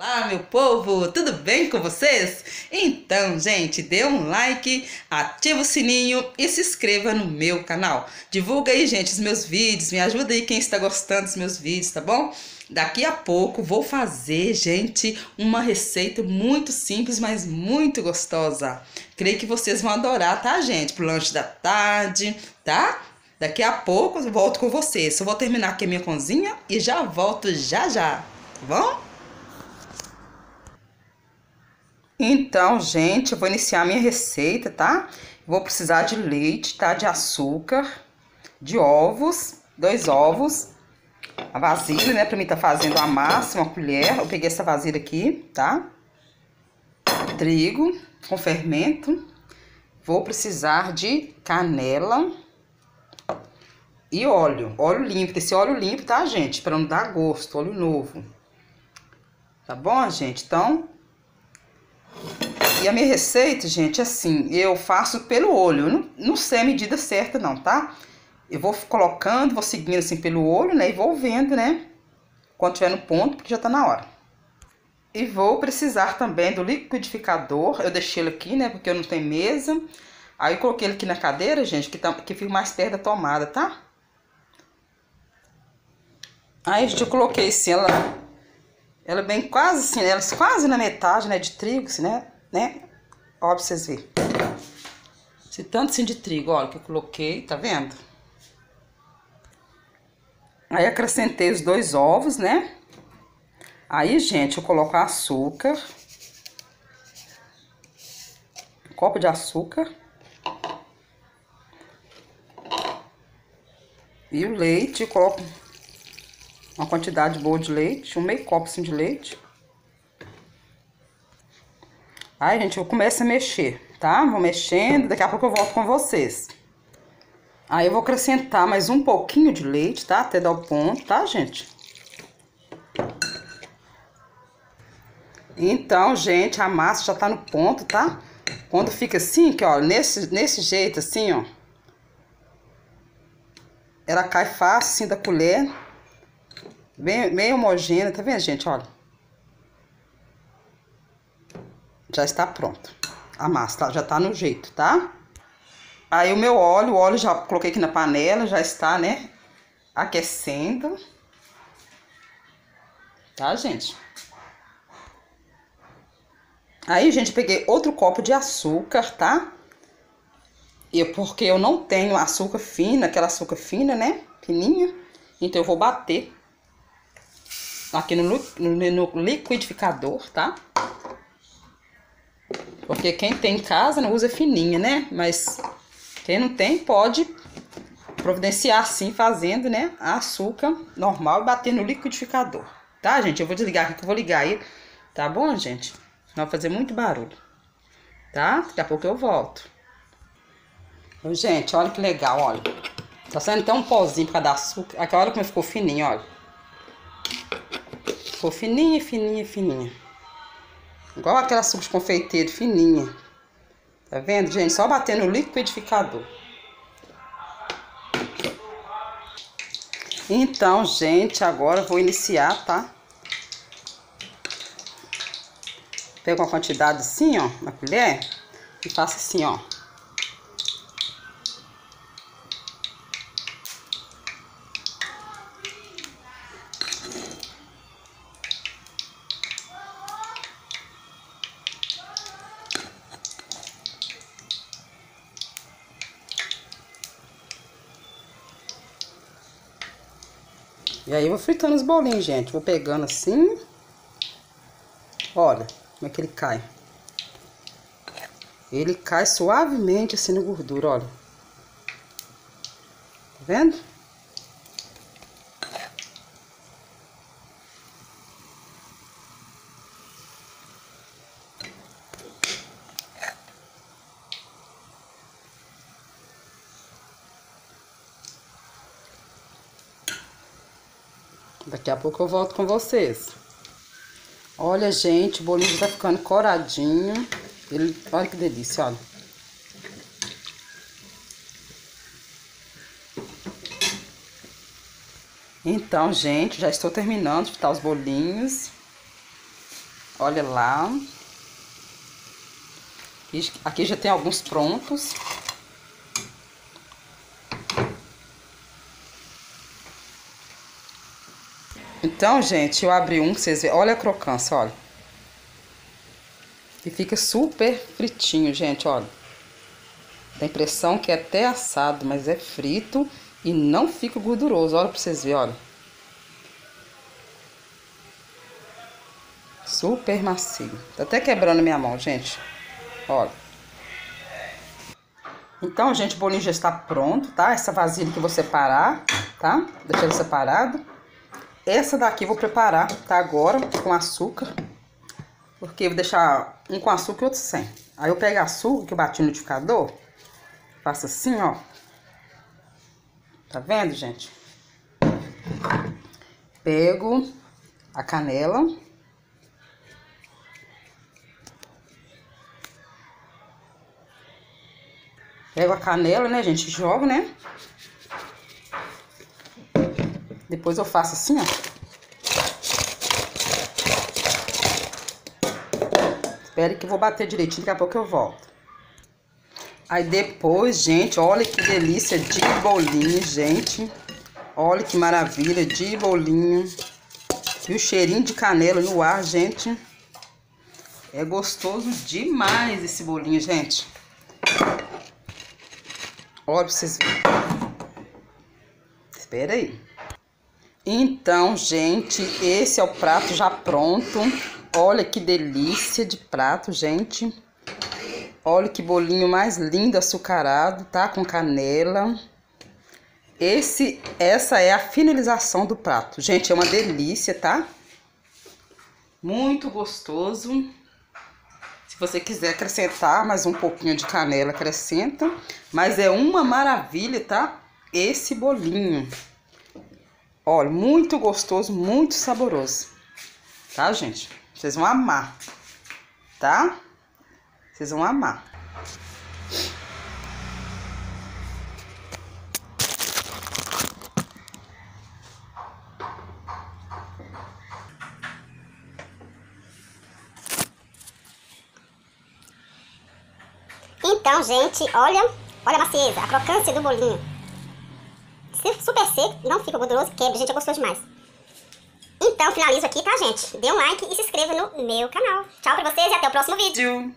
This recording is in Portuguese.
Olá, meu povo, tudo bem com vocês? Então, gente, dê um like, ativa o sininho e se inscreva no meu canal. Divulga aí, gente, os meus vídeos, me ajuda aí quem está gostando dos meus vídeos, tá bom? Daqui a pouco vou fazer, gente, uma receita muito simples, mas muito gostosa. Creio que vocês vão adorar, tá, gente? Pro lanche da tarde, tá? Daqui a pouco eu volto com vocês. Só vou terminar aqui a minha cozinha e já volto já já, tá bom? Então, gente, eu vou iniciar minha receita, tá? Vou precisar de leite, tá? De açúcar, de ovos, dois ovos, a vasilha, né? Pra mim tá fazendo a massa, uma colher. Eu peguei essa vasilha aqui, tá? Trigo com fermento. Vou precisar de canela e óleo. Óleo limpo, esse óleo limpo, tá, gente? Pra não dar gosto, óleo novo. Tá bom, gente? Então, e a minha receita, gente, assim, eu faço pelo olho. Não, não sei a medida certa, não, tá? Eu vou colocando, vou seguindo assim pelo olho, né? E vou vendo, né? Quando tiver no ponto, porque já tá na hora. E vou precisar também do liquidificador. Eu deixei ele aqui, né? Porque eu não tenho mesa. Aí eu coloquei ele aqui na cadeira, gente, que, tá, que fica mais perto da tomada, tá? Aí, gente, eu coloquei assim, ela ela bem quase assim, ela quase na metade, né, de trigo, assim, né? né? Ó, pra vocês verem. Esse tanto assim de trigo, olha, que eu coloquei, tá vendo? Aí acrescentei os dois ovos, né? Aí, gente, eu coloco açúcar. Um copo de açúcar. E o leite, eu coloco uma quantidade boa de leite, um meio copo assim de leite. Aí, gente, eu começo a mexer, tá? Vou mexendo, daqui a pouco eu volto com vocês. Aí eu vou acrescentar mais um pouquinho de leite, tá? Até dar o ponto, tá, gente? Então, gente, a massa já tá no ponto, tá? Quando fica assim, que ó, nesse, nesse jeito assim, ó. Ela cai fácil assim da colher. Bem, bem homogênea, tá vendo, gente? Olha. Já está pronto. A massa tá, já tá no jeito, tá? Aí o meu óleo, o óleo já coloquei aqui na panela, já está, né? Aquecendo. Tá, gente? Aí, gente, peguei outro copo de açúcar, tá? E porque eu não tenho açúcar fina, aquela açúcar fina, né? Fininha. Então eu vou bater aqui no, no, no liquidificador, tá? Porque quem tem em casa não usa fininha, né? Mas quem não tem pode providenciar assim, fazendo, né? Açúcar normal e bater no liquidificador. Tá, gente? Eu vou desligar aqui que eu vou ligar aí. Tá bom, gente? Não vai fazer muito barulho. Tá? Daqui a pouco eu volto. Gente, olha que legal, olha. Tá saindo até um pozinho pra dar açúcar. Aqui, olha como ficou fininho, olha. Ficou fininha, fininha, fininha. Igual aquela suco de confeiteiro, fininha. Tá vendo, gente? Só bater no liquidificador. Então, gente, agora vou iniciar, tá? Pego uma quantidade assim, ó, na colher. E faço assim, ó. E aí eu vou fritando os bolinhos, gente. Vou pegando assim. Olha como é que ele cai. Ele cai suavemente assim na gordura, olha. Tá vendo? Daqui a pouco eu volto com vocês. Olha, gente, o bolinho já tá ficando coradinho. Ele, olha que delícia, olha. Então, gente, já estou terminando de fritar os bolinhos. Olha lá. Aqui já tem alguns prontos. Então, gente, eu abri um, vocês verem. Olha a crocância, olha. E fica super fritinho, gente, olha. Dá a impressão que é até assado, mas é frito e não fica gorduroso. Olha pra vocês verem, olha. Super macio. Tá até quebrando minha mão, gente. Olha. Então, gente, o bolinho já está pronto, tá? Essa vasilha que vou separar, tá? Deixa ele separado. Essa daqui eu vou preparar, tá? Agora, com açúcar. Porque eu vou deixar um com açúcar e outro sem. Aí eu pego açúcar que eu bati no liquidificador. Faço assim, ó. Tá vendo, gente? Pego a canela. Pego a canela, né, gente? Jogo, né? Depois eu faço assim, ó. Espere que eu vou bater direitinho, daqui a pouco eu volto. Aí depois, gente, olha que delícia de bolinho, gente. Olha que maravilha de bolinho. E o cheirinho de canela no ar, gente. É gostoso demais esse bolinho, gente. Olha pra vocês verem. Espera aí. Então, gente, esse é o prato já pronto. Olha que delícia de prato, gente. Olha que bolinho mais lindo açucarado, tá? Com canela. Esse, essa é a finalização do prato. Gente, é uma delícia, tá? Muito gostoso. Se você quiser acrescentar mais um pouquinho de canela, acrescenta. Mas é uma maravilha, tá? Esse bolinho. Olha, muito gostoso, muito saboroso. Tá, gente? Vocês vão amar. Tá? Vocês vão amar. Então, gente, olha, olha a macieza, a crocância do bolinho. Super seco, não fica gorduroso, quebra, gente, é gostoso demais. Então, finalizo aqui, tá, gente? Dê um like e se inscreva no meu canal. Tchau pra vocês e até o próximo vídeo.